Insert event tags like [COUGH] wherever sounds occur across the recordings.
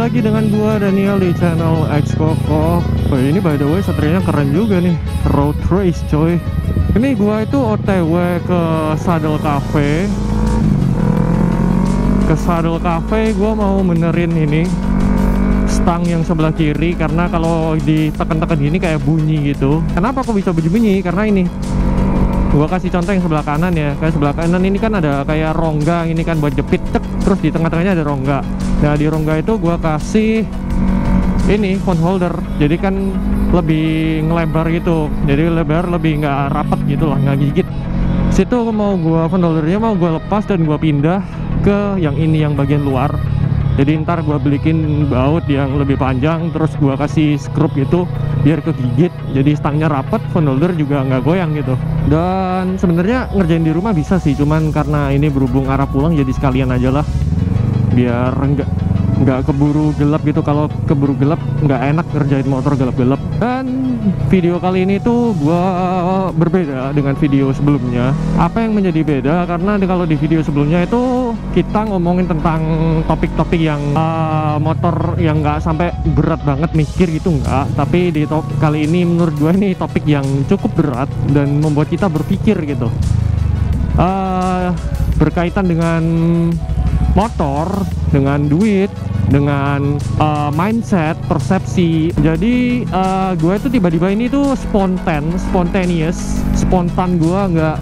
lagi dengan gua Daniel di channel X Koko. Oh, ini by the way satrianya keren juga nih, road race coy. Ini gua itu OTW ke Saddle Cafe. Ke Saddle Cafe gua mau benerin ini stang yang sebelah kiri karena kalau ditekan-tekan gini kayak bunyi gitu. Kenapa kok bisa bunyi-bunyi? Karena ini gua kasih contoh yang sebelah kanan ya. Kayak sebelah kanan ini kan ada kayak rongga ini kan buat jepit cek terus di tengah-tengahnya ada rongga. Nah di rongga itu gua kasih ini phone holder. Jadi kan lebih ngelebar gitu. Jadi lebar lebih nggak rapat gitu lah nggak gigit. Situ mau gua phone holdernya mau gua lepas dan gua pindah ke yang ini yang bagian luar jadi ntar gua belikin baut yang lebih panjang terus gua kasih skrup gitu biar kegigit. Jadi stangnya rapat phone holder juga nggak goyang gitu. Dan sebenarnya ngerjain di rumah bisa sih cuman karena ini berhubung arah pulang jadi sekalian aja lah. Biar enggak nggak keburu gelap gitu. Kalau keburu gelap nggak enak ngerjain motor gelap-gelap. Dan video kali ini tuh gua berbeda dengan video sebelumnya. Apa yang menjadi beda? Karena kalau di video sebelumnya itu kita ngomongin tentang topik-topik yang uh, motor yang nggak sampai berat banget mikir gitu nggak. Tapi di top kali ini menurut gue ini topik yang cukup berat dan membuat kita berpikir gitu. Uh, berkaitan dengan motor dengan duit dengan uh, mindset, persepsi. Jadi uh, gue itu tiba-tiba ini tuh spontan, spontaneous, spontan gue nggak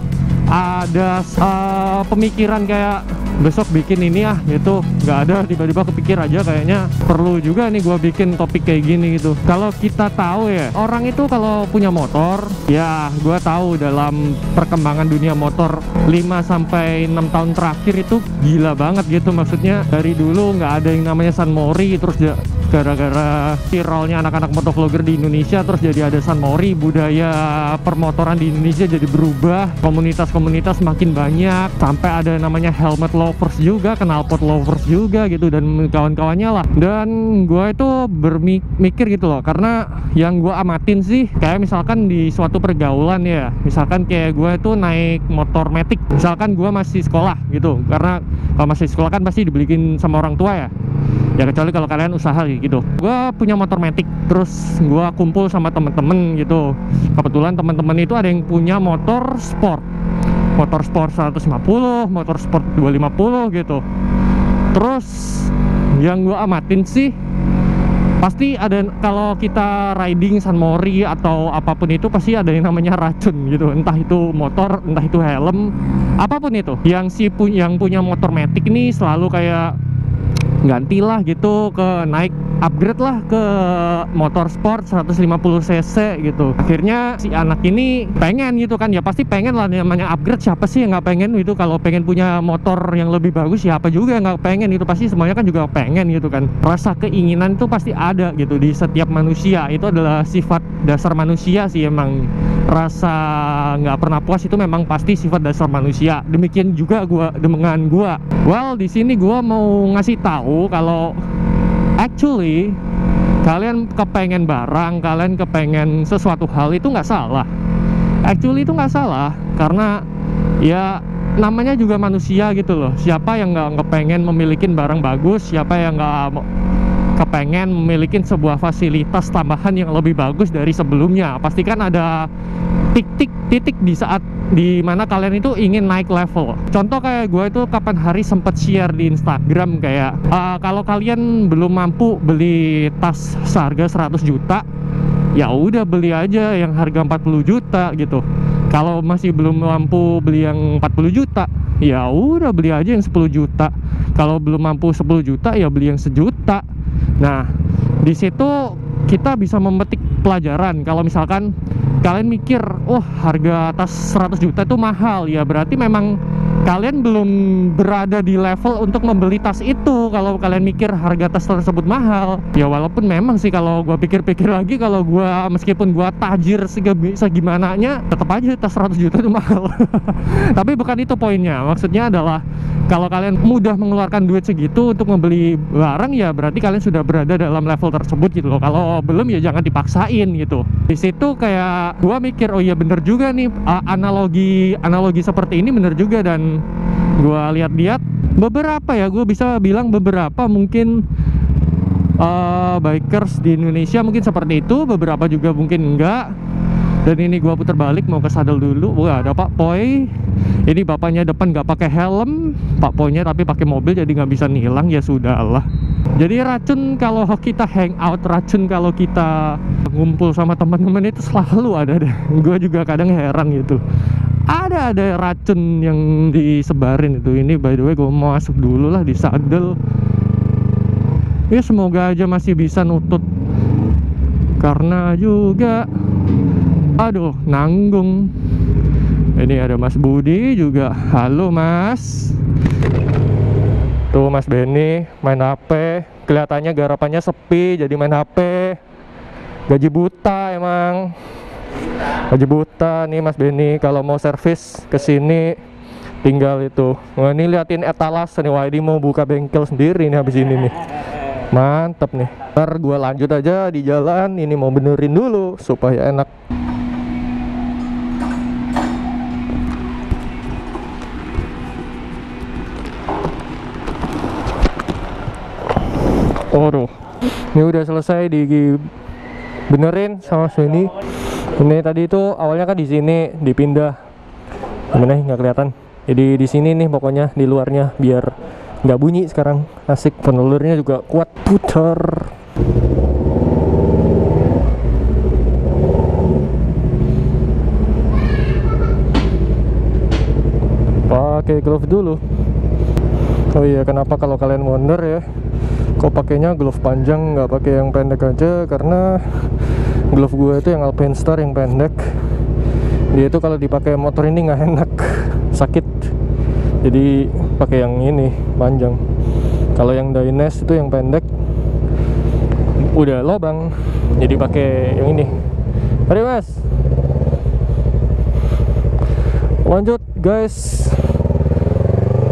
ada uh, pemikiran kayak besok bikin ini ah itu nggak ada tiba-tiba kepikir aja kayaknya perlu juga nih gue bikin topik kayak gini gitu. Kalau kita tahu ya orang itu kalau punya motor ya gue tahu dalam perkembangan dunia motor 5 sampai 6 tahun terakhir itu gila banget gitu. Maksudnya dari dulu nggak ada yang namanya San Mori terus gara-gara viralnya anak-anak motovlogger di Indonesia terus jadi ada San Mori budaya permotoran di Indonesia jadi berubah komunitas-komunitas makin banyak sampai ada namanya helmet lovers juga knalpot lovers juga gitu dan kawan-kawannya lah. Dan gue itu bermikir gitu loh karena yang gue amatin sih kayak misalkan di suatu pergaulan ya misalkan kayak gue itu naik motor metik misalkan gue masih sekolah gitu karena kalau masih sekolah kan pasti dibelikin sama orang tua ya. Ya kecuali kalau kalian usaha gitu. Gue punya motor metik terus gue kumpul sama temen-temen gitu. Kebetulan temen-temen itu ada yang punya motor sport. Motor sport 150 motor sport 250 gitu. Terus yang gue amatin sih pasti ada kalau kita riding San Mori atau apa pun itu pasti ada yang namanya racun gitu. Entah itu motor entah itu helm apa pun itu. Yang si pu yang punya motor metik ini selalu kayak gantilah gitu ke naik upgrade lah ke motor sport 150 cc gitu. Akhirnya si anak ini pengen gitu kan. Ya pasti pengen lah namanya upgrade siapa sih yang nggak pengen itu kalau pengen punya motor yang lebih bagus siapa juga yang nggak pengen itu pasti semuanya kan juga pengen gitu kan. Rasa keinginan itu pasti ada gitu di setiap manusia. Itu adalah sifat dasar manusia sih emang. Rasa nggak pernah puas itu memang pasti sifat dasar manusia. Demikian juga gua dengan gua. Well di sini gua mau ngasih tahu kalau actually kalian kepengen barang kalian kepengen sesuatu hal itu nggak salah. Actually itu nggak salah karena ya namanya juga manusia gitu loh. Siapa yang nggak kepengen memiliki barang bagus? Siapa yang nggak kepengen memiliki sebuah fasilitas tambahan yang lebih bagus dari sebelumnya. Pasti kan ada titik titik di saat di mana kalian itu ingin naik level. Contoh kayak gue itu kapan hari sempat share di Instagram kayak uh, kalau kalian belum mampu beli tas seharga 100 juta ya udah beli aja yang harga 40 juta gitu. Kalau masih belum mampu beli yang 40 juta ya udah beli aja yang 10 juta. Kalau belum mampu 10 juta ya beli yang sejuta nah di situ kita bisa memetik pelajaran. Kalau misalkan kalian mikir, oh harga atas 100 juta itu mahal. Ya berarti memang kalian belum berada di level untuk membeli tas itu. Kalau kalian mikir harga tas tersebut mahal ya walaupun memang sih kalau gua pikir-pikir lagi kalau gua meskipun gua tajir segimana nya tetap aja tas 100 juta itu mahal. [LAUGHS] Tapi bukan itu poinnya. Maksudnya adalah kalau kalian mudah mengeluarkan duit segitu untuk membeli barang ya berarti kalian sudah berada dalam level tersebut gitu loh. Kalau belum ya jangan dipaksain gitu. Di situ kayak gua mikir oh iya bener juga nih analogi analogi seperti ini bener juga. Dan gue lihat-lihat beberapa ya gue bisa bilang beberapa mungkin uh, bikers di Indonesia mungkin seperti itu beberapa juga mungkin enggak. Dan ini gua putar balik mau ke saddle dulu. Wah ada Pak Poi. Ini bapaknya depan nggak pakai helm Pak Poinya tapi pakai mobil jadi nggak bisa nilang ya sudah Allah jadi racun kalau kita hangout racun kalau kita ngumpul sama teman-teman itu selalu ada deh. Gue juga kadang heran gitu ada ada racun yang disebarin itu. Ini by the way gue mau masuk dulu lah di saddle ya semoga aja masih bisa nutut. Karena juga aduh nanggung. Ini ada Mas Budi juga. Halo Mas. Tuh Mas Benny main HP kelihatannya garapannya sepi jadi main HP gaji buta emang gaji buta nih Mas Benny. Kalau mau servis ke sini tinggal itu. Wah ini liatin etalas nih. Wah ini mau buka bengkel sendiri nih habis ini nih. Mantep nih. Ntar gue lanjut aja di jalan. Ini mau benerin dulu supaya enak. Oh, ini udah selesai di benerin sama sini. Ini tadi itu awalnya kan di sini dipindah. Gimana nggak kelihatan? Jadi di sini nih pokoknya di luarnya biar nggak bunyi sekarang. Asik penelurnya juga kuat putar. Pakai glove dulu. Oh iya, kenapa kalau kalian wonder ya? kok pakainya glove panjang nggak pakai yang pendek aja karena glove gue itu yang Alpine Star yang pendek. Dia itu kalau dipakai motor ini nggak enak [LAUGHS] sakit. Jadi pakai yang ini panjang. Kalau yang Dynes itu yang pendek udah lobang. Jadi pakai yang ini. Mari mas. Lanjut guys.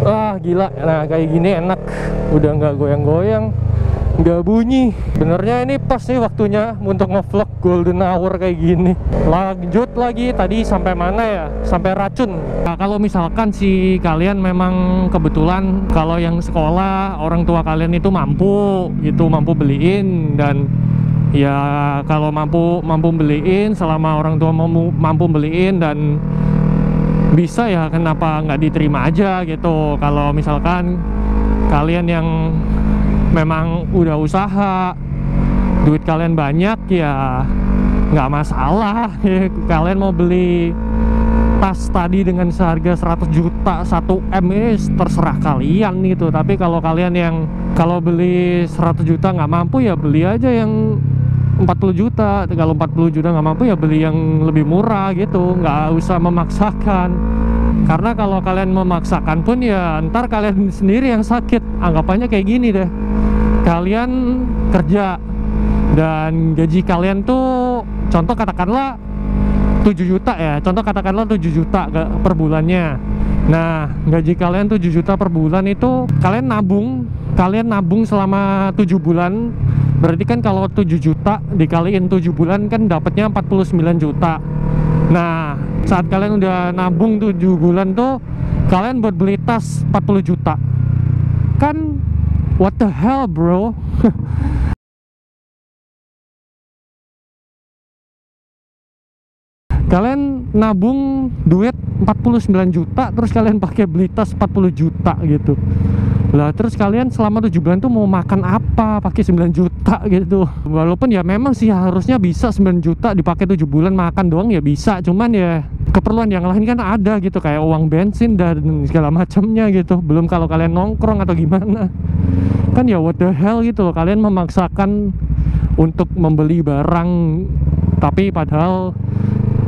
Ah gila. Nah kayak gini enak. Udah nggak goyang-goyang nggak bunyi. Benernya ini pas nih waktunya untuk ngevlog golden hour kayak gini. Lanjut lagi tadi sampai mana ya? Sampai racun. Nah, kalau misalkan si kalian memang kebetulan kalau yang sekolah orang tua kalian itu mampu itu mampu beliin dan ya kalau mampu mampu beliin selama orang tua mau mampu beliin dan bisa ya kenapa nggak diterima aja gitu. Kalau misalkan kalian yang memang udah usaha duit kalian banyak ya nggak masalah. [LAUGHS] Kalian mau beli tas tadi dengan seharga 100 juta 1 M terserah kalian gitu. Tapi kalau kalian yang kalau beli 100 juta nggak mampu ya beli aja yang 40 juta. Kalau 40 juta nggak mampu ya beli yang lebih murah gitu. Nggak usah memaksakan. Karena kalau kalian memaksakan pun ya ntar kalian [LAUGHS] sendiri yang sakit. Anggapannya kayak gini deh kalian kerja dan gaji kalian tuh contoh katakanlah 7 juta ya contoh katakanlah 7 juta per bulannya. Nah gaji kalian 7 juta per bulan itu kalian nabung kalian nabung selama 7 bulan. Berarti kan kalau 7 juta dikaliin 7 bulan kan dapatnya 49 juta. Nah saat kalian udah nabung 7 bulan tuh kalian buat beli tas 40 juta. Kan what the hell bro? [LAUGHS] Kalian nabung duit 49 juta terus kalian pakai beli tas 40 juta gitu. Lah terus kalian selama tujuh bulan tuh mau makan apa? Pakai 9 juta gitu. Walaupun ya memang sih harusnya bisa 9 juta dipakai tujuh bulan makan doang ya bisa. Cuman ya keperluan yang lain kan ada gitu kayak uang bensin dan segala macamnya gitu. Belum kalau kalian nongkrong atau gimana. Kan ya what the hell gitu loh kalian memaksakan untuk membeli barang. Tapi padahal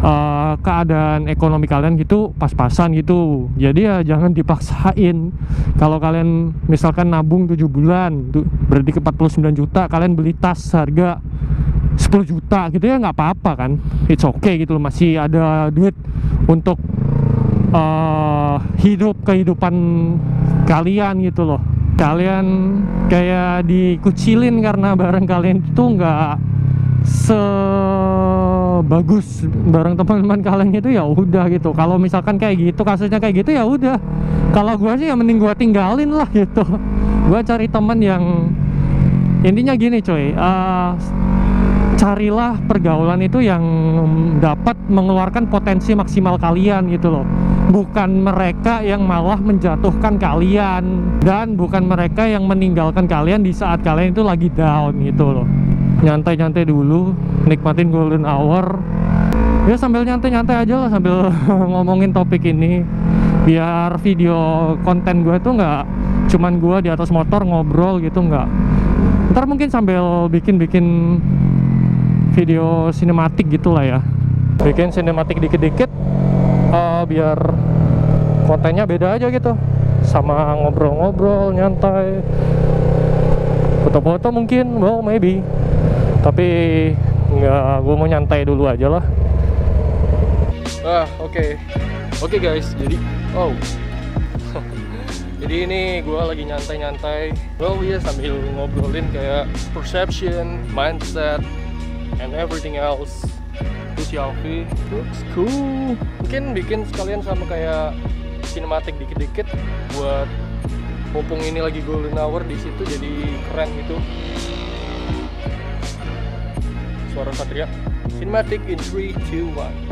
uh, keadaan ekonomi kalian gitu pas-pasan gitu. Jadi ya jangan dipaksain. Kalau kalian misalkan nabung 7 bulan berarti ke 49 juta kalian beli tas harga 10 juta gitu ya nggak apa-apa kan. It's okay gitu loh masih ada duit untuk uh, hidup kehidupan kalian gitu loh. Kalian kayak dikucilin karena barang kalian itu nggak sebagus barang teman-teman kalian itu ya udah gitu. Kalau misalkan kayak gitu kasusnya kayak gitu ya udah. Kalau gue sih ya mending gue tinggalin lah gitu. Gue cari teman yang intinya gini coy uh, carilah pergaulan itu yang dapat mengeluarkan potensi maksimal kalian gitu loh. Bukan mereka yang malah menjatuhkan kalian dan bukan mereka yang meninggalkan kalian di saat kalian itu lagi down gitu loh. Nyantai-nyantai dulu nikmatin golden hour. Ya sambil nyantai-nyantai aja lah sambil [LAUGHS] ngomongin topik ini. Biar video konten gue tuh nggak cuman gue di atas motor ngobrol gitu nggak. Ntar mungkin sambil bikin-bikin video sinematik gitulah ya. Bikin sinematik dikit-dikit uh, biar kontennya beda aja gitu. Sama ngobrol-ngobrol nyantai. Foto-foto mungkin well maybe. Tapi nggak gue mau nyantai dulu aja lah. Ah oke. Okay. oke okay, guys. Jadi oh. [LAUGHS] Jadi ini gue lagi nyantai-nyantai. Well ya sambil ngobrolin kayak perception mindset and everything else. Terus Yalvi. Looks cool. Mungkin bikin sekalian sama kayak sinematik dikit-dikit buat mumpung ini lagi golden hour di situ jadi keren gitu. Suara Satria. Cinematic in 3, 2, 1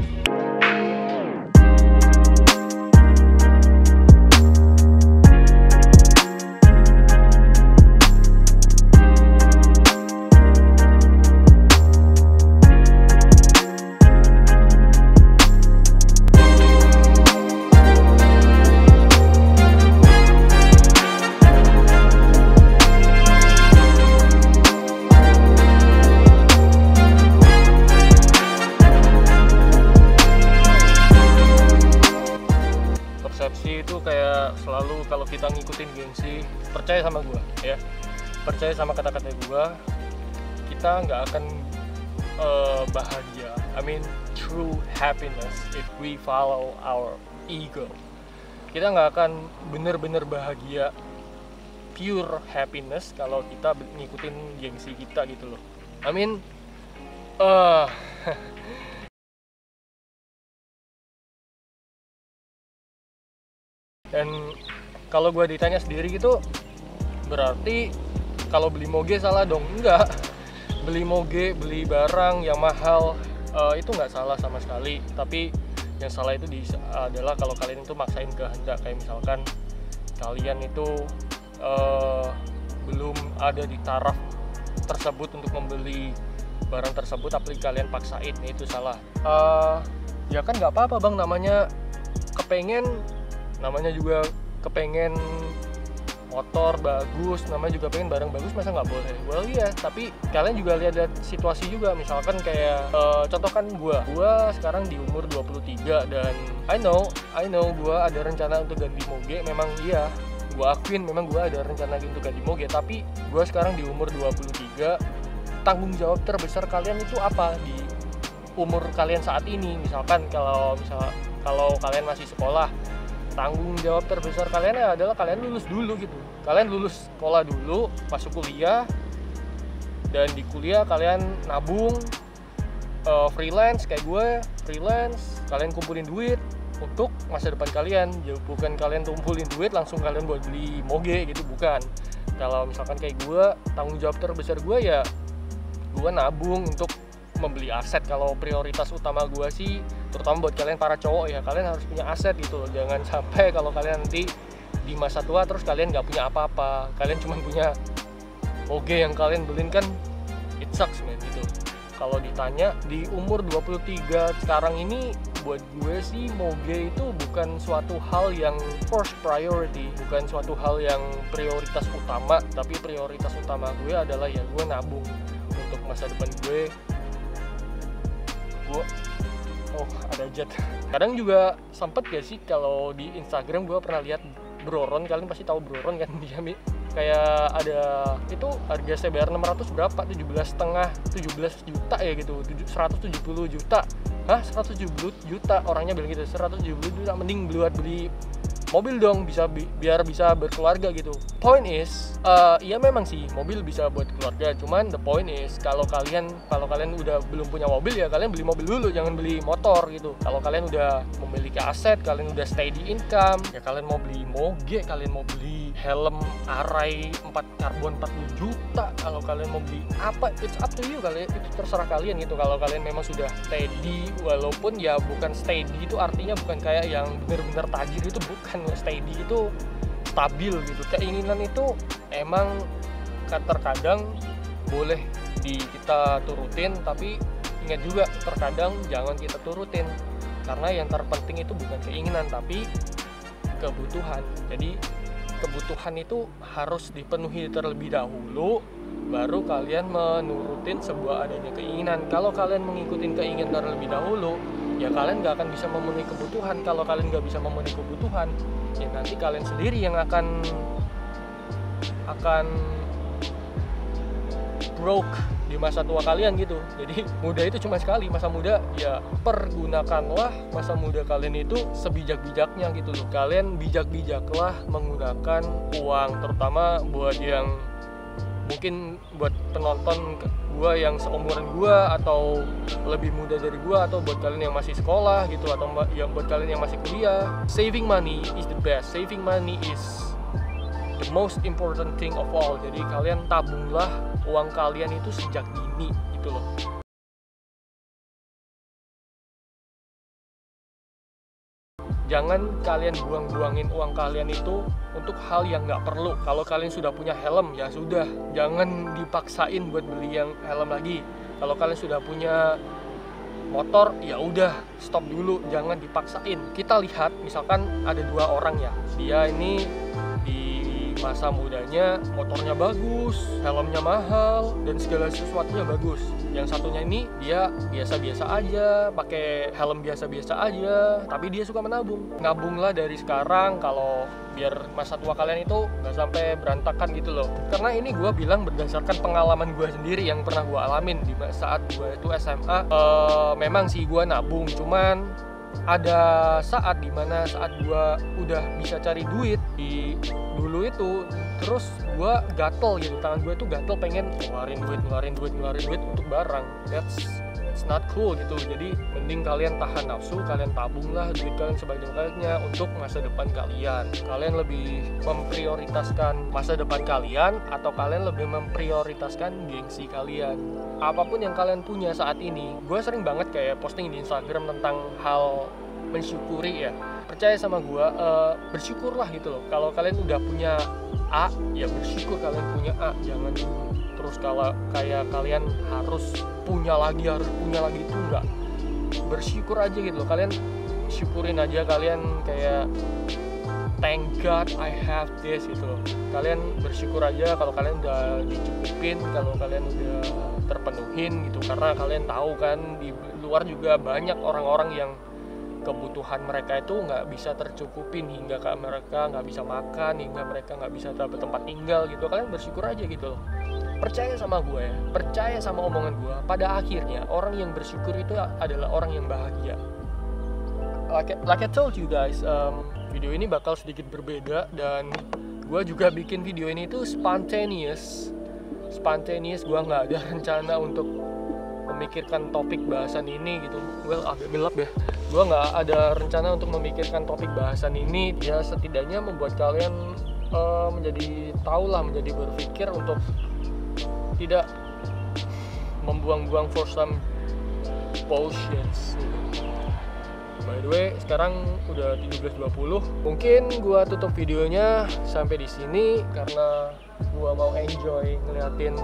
kita nggak akan uh, bahagia. I mean true happiness if we follow our ego. Kita nggak akan bener-bener bahagia pure happiness kalau kita ngikutin gengsi kita gitu loh. I mean uh, [LAUGHS] dan kalau gue ditanya sendiri gitu berarti kalau beli moge salah dong? Enggak beli moge beli barang yang mahal uh, itu nggak salah sama sekali. Tapi yang salah itu di, adalah kalau kalian itu maksain kehendak. Kayak misalkan kalian itu uh, belum ada di taraf tersebut untuk membeli barang tersebut tapi kalian paksain itu salah. Uh, ya kan nggak apa-apa bang. Namanya kepengen namanya juga kepengen motor bagus namanya juga pengen barang bagus masa nggak boleh? Well iya tapi kalian juga lihat, lihat situasi juga. Misalkan kayak uh, contoh kan gua. Gua sekarang di umur 23 dan I know I know gua ada rencana untuk ganti moge. Memang iya gua akuin memang gua ada rencana untuk ganti moge. Tapi gua sekarang di umur 23 tanggung jawab terbesar kalian itu apa di umur kalian saat ini? Misalkan kalau misal kalau kalian masih sekolah tanggung jawab terbesar kalian ya adalah kalian lulus dulu gitu. Kalian lulus sekolah dulu masuk kuliah dan di kuliah kalian nabung uh, freelance kayak gue freelance kalian kumpulin duit untuk masa depan kalian. Ya bukan kalian kumpulin duit langsung kalian buat beli moge gitu bukan. Kalau misalkan kayak gue tanggung jawab terbesar gue ya gue nabung untuk membeli aset. Kalau prioritas utama gue sih terutama buat kalian para cowok ya kalian harus punya aset gitu loh. Jangan [LAUGHS] sampai kalau kalian nanti di masa tua terus kalian nggak punya apa-apa. Kalian cuma punya oge yang kalian beliin kan it sucks man gitu. Kalau ditanya di umur 23 sekarang ini buat gue sih moge itu bukan suatu hal yang first priority bukan suatu hal yang prioritas utama tapi prioritas utama gue adalah ya gue nabung. Untuk masa depan gue gue oh ada jet kadang juga sempet gak sih kalau di Instagram gue pernah lihat Broron kalian pasti tahu Broron kan [LAUGHS] dia kayak ada itu harga CBR 600 berapa? 17 setengah 17 juta ya gitu 170 juta. Hah? 170 juta orangnya bilang gitu 170 juta mending buat beli mobil dong bisa bi- biar bisa berkeluarga gitu. Point is uh, memang sih mobil bisa buat keluarga. Cuman the point is kalau kalian kalau kalian udah belum punya mobil ya kalian beli mobil dulu jangan beli motor gitu. Kalau kalian udah memiliki aset kalian udah steady income ya kalian mau beli moge kalian mau beli helm arai 4 karbon 40 juta. Kalau kalian mau beli apa it's up to you kali itu terserah kalian gitu. Kalau kalian memang sudah steady walaupun ya bukan steady itu artinya bukan kayak yang bener-bener tajir itu bukan steady itu stabil gitu. Keinginan itu emang terkadang boleh di kita turutin tapi ingat juga terkadang jangan kita turutin. Karena yang terpenting itu bukan keinginan tapi kebutuhan. Jadi kebutuhan itu harus dipenuhi terlebih dahulu baru kalian menurutin sebuah adanya keinginan. Kalau kalian mengikuti keinginan terlebih dahulu ya kalian nggak akan bisa memenuhi kebutuhan. Kalau kalian nggak bisa memenuhi kebutuhan ya nanti kalian sendiri yang akan akan broke di masa tua kalian gitu. Jadi muda itu cuma sekali. Masa muda ya pergunakanlah masa muda kalian itu sebijak-bijaknya gitu loh. Kalian bijak-bijaklah menggunakan uang terutama buat yang mungkin buat penonton gua yang seumuran gua atau lebih muda dari gua atau buat kalian yang masih sekolah gitu atau yang buat kalian yang masih kuliah saving money is the best. Saving money is the most important thing of all. Jadi kalian tabunglah uang kalian itu sejak dini gitu loh jangan kalian buang-buangin uang kalian itu untuk hal yang nggak perlu. Kalau kalian sudah punya helm ya sudah. Jangan dipaksain buat beli yang helm lagi. Kalau kalian sudah punya motor ya udah stop dulu. Jangan dipaksain. Kita lihat misalkan ada dua orang ya. Dia ini masa mudanya motornya bagus, helmnya mahal, dan segala sesuatunya bagus. Yang satunya ini dia biasa-biasa aja, pakai helm biasa-biasa aja, tapi dia suka menabung. Nabunglah dari sekarang kalau biar masa tua kalian itu nggak sampai berantakan gitu loh. Karena ini gue bilang berdasarkan pengalaman gue sendiri yang pernah gue alamin di saat gue itu SMA. E, memang sih gue nabung, cuman ada saat di mana saat gue udah bisa cari duit di dulu itu terus gue gatel gitu. Tangan gue tuh gatel pengen ngeluarin duit ngeluarin duit ngeluarin duit untuk barang. That's it's not cool gitu. Jadi mending kalian tahan nafsu kalian tabung lah duit kalian sebanyak-banyaknya untuk masa depan kalian. Kalian lebih memprioritaskan masa depan kalian atau kalian lebih memprioritaskan gengsi kalian. Apa pun yang kalian punya saat ini gue sering banget kayak posting di Instagram tentang hal mensyukuri ya. Percaya sama gue uh, bersyukurlah gitu loh. Kalau kalian udah punya A ya bersyukur kalian punya A. Jangan terus kalau kayak kalian harus punya lagi harus punya lagi itu enggak bersyukur aja gitu loh. Kalian syukurin aja kalian kayak thank God I have this gitu loh. Kalian bersyukur aja kalau kalian udah dicukupin kalau kalian udah terpenuhin gitu. Karena kalian tahu kan di luar juga banyak orang-orang yang kebutuhan mereka itu nggak bisa tercukupin hingga mereka nggak bisa makan hingga mereka nggak bisa dapat tempat tinggal gitu. Kalian bersyukur aja gitu loh percaya sama gue ya percaya sama omongan gue pada akhirnya orang yang bersyukur itu adalah orang yang bahagia. Like, like I told you guys um, video ini bakal sedikit berbeda dan gue juga bikin video ini tuh spontaneous. Spontaneous gue nggak ada rencana untuk memikirkan topik bahasan ini gitu. Well agak gelap ya. Gue nggak ada rencana untuk memikirkan topik bahasan ini. Ya setidaknya membuat kalian uh, menjadi tahu lah menjadi berpikir untuk tidak membuang-buang for some potions. By the way sekarang udah 17.20 mungkin gua tutup videonya sampai di sini karena gua mau enjoy ngeliatin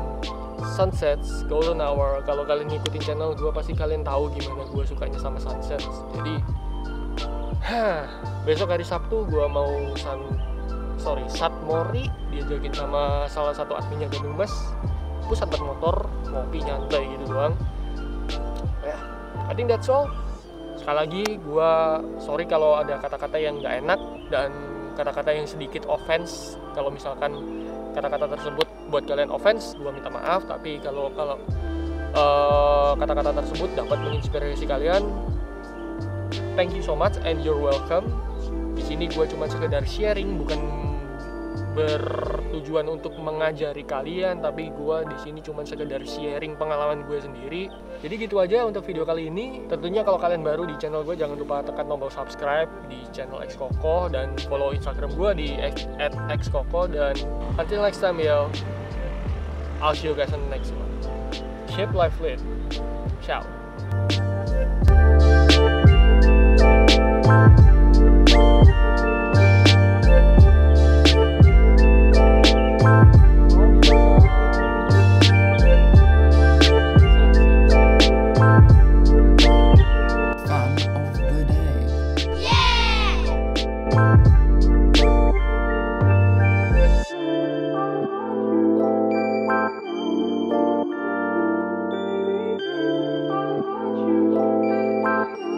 sunsets golden hour. Kalau kalian ngikutin channel gua pasti kalian tahu gimana gua sukanya sama sunset jadi Hah, besok hari Sabtu gua mau san sorry Satmori diajakin sama salah satu adminnya Gandung Mas pusat motor ngopi nyantai gitu doang. Ya I think that's all. Sekali lagi gue sorry kalau ada kata-kata yang nggak enak dan kata-kata yang sedikit offense. Kalau misalkan kata-kata tersebut buat kalian offense gue minta maaf. Tapi kalau kalau uh, kata-kata tersebut dapat menginspirasi kalian thank you so much and you're welcome. Di sini gue cuma sekedar sharing bukan bertujuan untuk mengajari kalian tapi gue di sini cuma sekedar sharing pengalaman gue sendiri. Jadi gitu aja untuk video kali ini. Tentunya kalau kalian baru di channel gue jangan lupa tekan tombol subscribe di channel X Koko dan follow instagram gue di at X Koko. Dan until next time yo. I'll see you guys on the next one. Shape life lit. Ciao